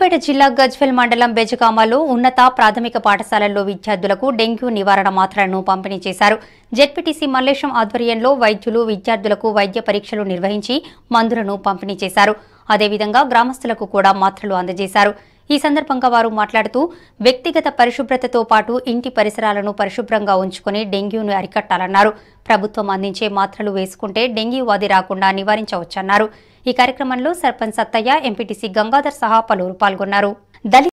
సిద్దిపేట జిల్లా గజ్వెల్ మండలం బెజగామలో ఉన్నత ప్రాథమిక పాఠశాలల్లో విద్యార్థులకు డెంగ్యూ నివారణ మాత్రలను పంపిణీ చేశారు. జెడ్పీటీసీ మల్లేశం ఆధ్వర్యంలో వైద్యులు విద్యార్థులకు వైద్య పరీక్షలు నిర్వహించి మందులను పంపిణీ చేశారు. అదేవిధంగా గ్రామస్తులకు కూడా మాత్రలు అందజేశారు. ఈ సందర్భంగా వారు మాట్లాడుతూ వ్యక్తిగత పరిశుభ్రతతో పాటు ఇంటి పరిసరాలను పరిశుభ్రంగా ఉంచుకుని డెంగ్యూను అరికట్టాలన్నారు. ప్రభుత్వం అందించే మాత్రలు వేసుకుంటే డెంగ్యూ వ్యాధి రాకుండా నివారించవచ్చన్నారు. ఈ కార్యక్రమంలో సర్పంచ్ సత్తయ్య ఎంపీటీసీ గంగాధర్ సహా పలువురు పాల్గొన్నారు.